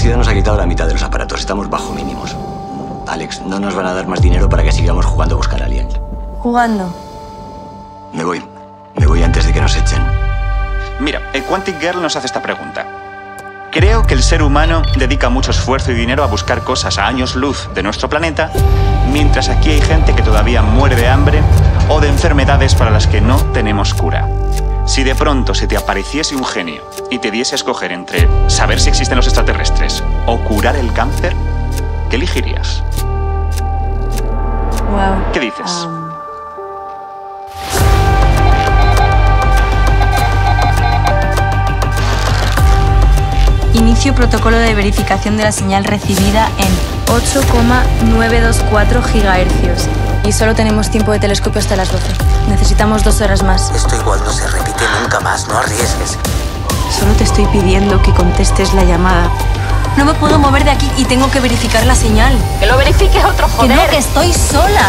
SIDA nos ha quitado la mitad de los aparatos. Estamos bajo mínimos. Alex, no nos van a dar más dinero para que sigamos jugando a buscar a alguien. Jugando. Me voy. Me voy antes de que nos echen. Mira, el Quantic Girl nos hace esta pregunta. Creo que el ser humano dedica mucho esfuerzo y dinero a buscar cosas a años luz de nuestro planeta, mientras aquí hay gente que todavía muere de hambre o de enfermedades para las que no tenemos cura. Si de pronto se te apareciese un genio y te diese a escoger entre saber si existen los extraterrestres o curar el cáncer, ¿qué elegirías? Wow. ¿Qué dices? Inicio protocolo de verificación de la señal recibida en 8,924 gigahercios. Y solo tenemos tiempo de telescopio hasta las 12. Necesitamos dos horas más. Esto igual no se repite nunca más, no arriesgues. Solo te estoy pidiendo que contestes la llamada. No me puedo mover de aquí y tengo que verificar la señal. Que lo verifique otro, Que joder. no, que estoy sola.